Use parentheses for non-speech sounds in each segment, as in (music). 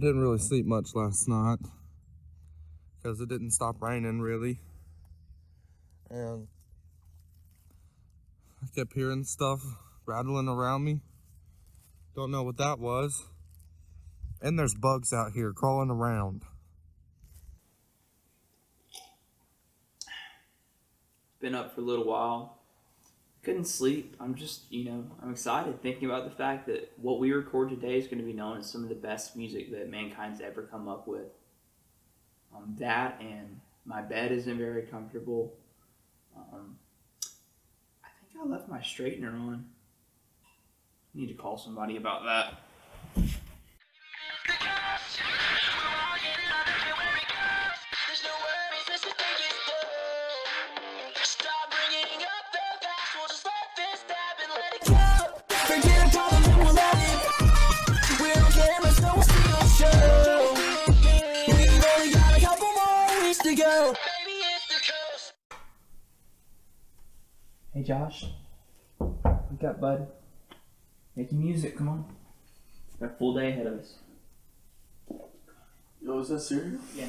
I didn't really sleep much last night because it didn't stop raining really. And I kept hearing stuff rattling around me. Don't know what that was. And there's bugs out here crawling around. Been up for a little while. Couldn't sleep. I'm just, you know, I'm excited thinking about the fact that what we record today is going to be known as some of the best music that mankind's ever come up with. Um, that and my bed isn't very comfortable. Um, I think I left my straightener on. Need to call somebody about that. To go. Hey Josh, wake up, bud. Making music, come on. Got a full day ahead of us. Yo, is that serious? Yeah.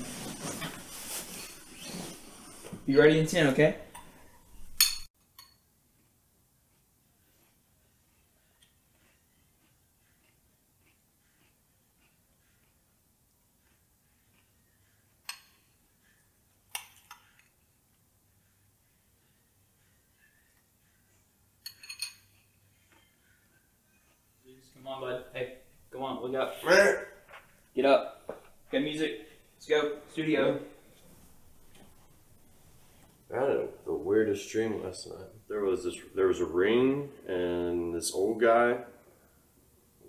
Be ready in ten, okay? Come on, bud. Hey, come on, wake up. Get up. Get music. Let's go. Studio. I had a, the weirdest dream last night. There was this. There was a ring, and this old guy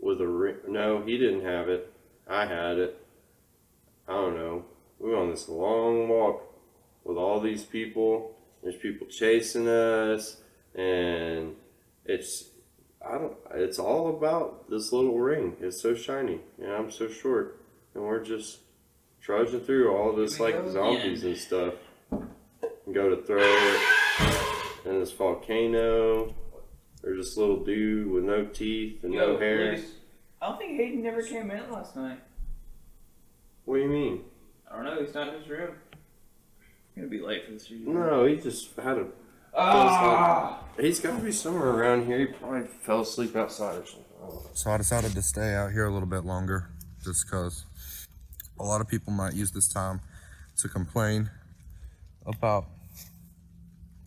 with a ring. No, he didn't have it. I had it. I don't know. We were on this long walk with all these people. There's people chasing us, and it's. It's all about this little ring. It's so shiny, and I'm so short, and we're just trudging through all this like zombies and stuff. And go to throw it, and this volcano. There's this little dude with no teeth and no hair. I don't think Hayden never came in last night. What do you mean? I don't know. He's not in his room. I'm gonna be late for the studio. No, he just had a. Ah! He's got to be somewhere around here. He probably fell asleep outside or something. I. So I decided to stay out here a little bit longer just because a lot of people might use this time to complain about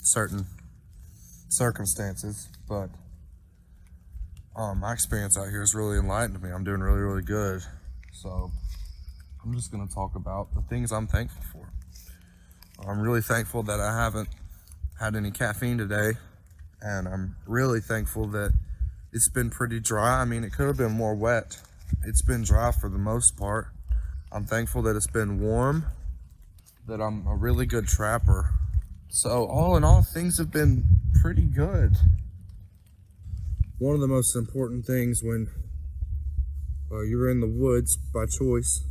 certain circumstances, but um, my experience out here has really enlightened me. I'm doing really, really good. So I'm just going to talk about the things I'm thankful for. I'm really thankful that I haven't had any caffeine today, and I'm really thankful that it's been pretty dry. I mean, it could have been more wet. It's been dry for the most part. I'm thankful that it's been warm, that I'm a really good trapper. So, all in all, things have been pretty good. One of the most important things when uh, you're in the woods by choice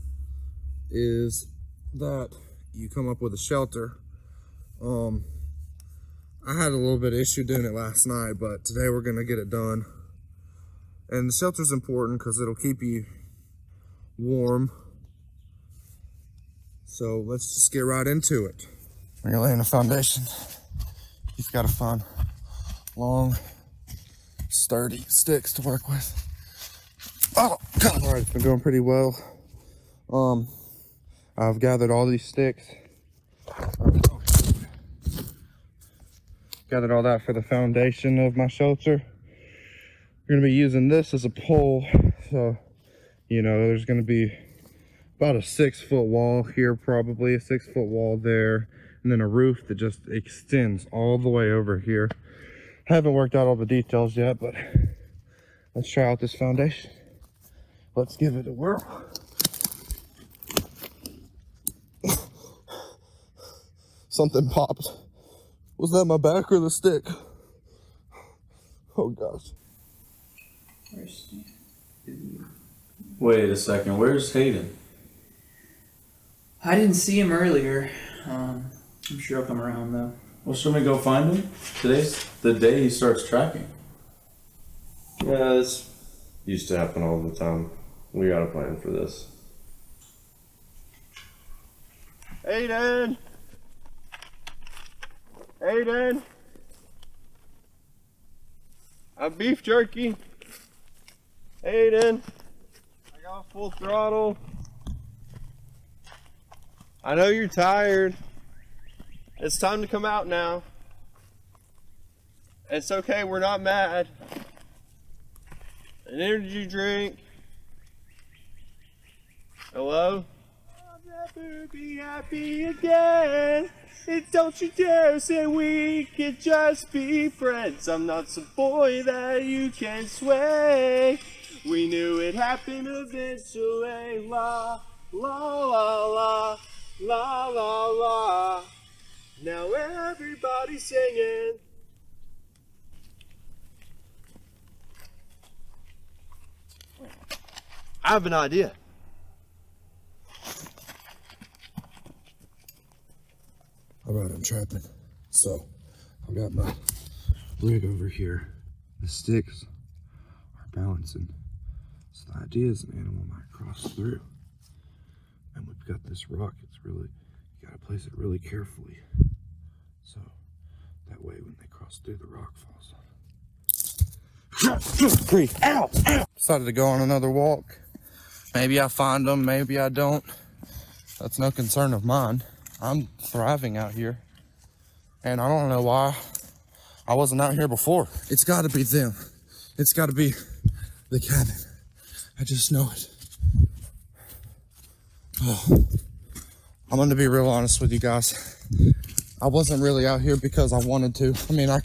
is that you come up with a shelter. Um, I had a little bit of issue doing it last night, but today we're gonna get it done. And the shelter's important because it'll keep you warm. So let's just get right into it. When you're laying a foundation, you've got to find long, sturdy sticks to work with. Oh, God. All right, it's been going pretty well. Um, I've gathered all these sticks. Gathered all that for the foundation of my shelter. We're gonna be using this as a pole. So, you know, there's gonna be about a six foot wall here, probably a six foot wall there, and then a roof that just extends all the way over here. I Haven't worked out all the details yet, but let's try out this foundation. Let's give it a whirl. (coughs) Something popped. Was that my back or the stick? Oh gosh. Where's you? Wait a second, where's Hayden? I didn't see him earlier. Um, I'm sure he'll come around though. Well, should we go find him? Today's the day he starts tracking. Yeah, this used to happen all the time. We got a plan for this. Hayden! Hayden! I'm beef jerky. Hayden! I got full throttle. I know you're tired. It's time to come out now. It's okay, we're not mad. An energy drink. Hello? I'll never be happy again. And don't you dare say we could just be friends. I'm not some boy that you can sway. We knew it happened eventually. La, la, la, la, la, la, la. Now everybody's singing. I have an idea. All right, I'm trapping. So, I've got my rig over here. The sticks are balancing. So the idea is an animal might cross through. And we've got this rock. It's really, you gotta place it really carefully. So that way when they cross through, the rock falls. Grief. Ow! Ow! Decided to go on another walk. Maybe I find them, maybe I don't. That's no concern of mine. I'm thriving out here. And I don't know why I wasn't out here before. It's got to be them. It's got to be the cabin. I just know it. Oh. I'm going to be real honest with you guys. I wasn't really out here because I wanted to. I mean, I'm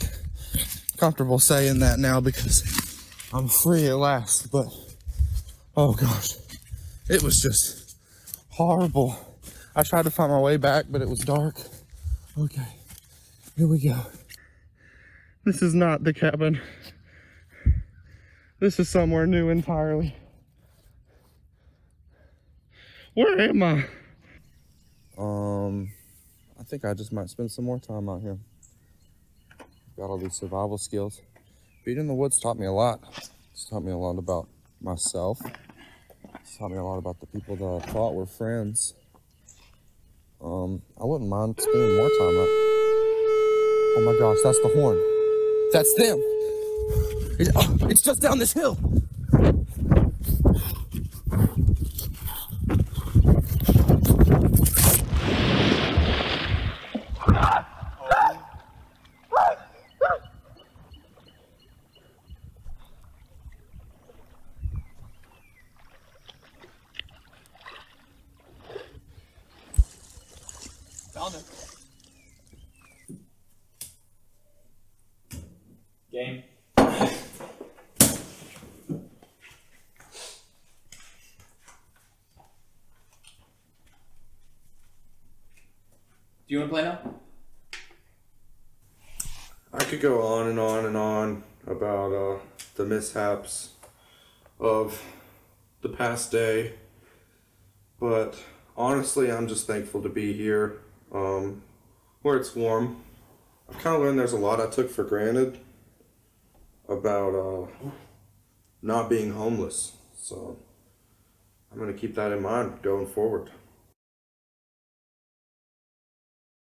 comfortable saying that now because I'm free at last. But, oh gosh, it was just horrible. I tried to find my way back, but it was dark. Okay, here we go. This is not the cabin. This is somewhere new entirely. Where am I? Um, I think I just might spend some more time out here. Got all these survival skills. Being in the woods taught me a lot. It's taught me a lot about myself. It's taught me a lot about the people that I thought were friends. Um, I wouldn't mind spending more time out. Oh my gosh, that's the horn. That's them. It- it's just down this hill. Found him. Game. Do you want to play now? I could go on and on and on about uh, the mishaps of the past day, but honestly, I'm just thankful to be here um, where it's warm. I've kind of learned there's a lot I took for granted about uh, not being homeless, so I'm going to keep that in mind going forward.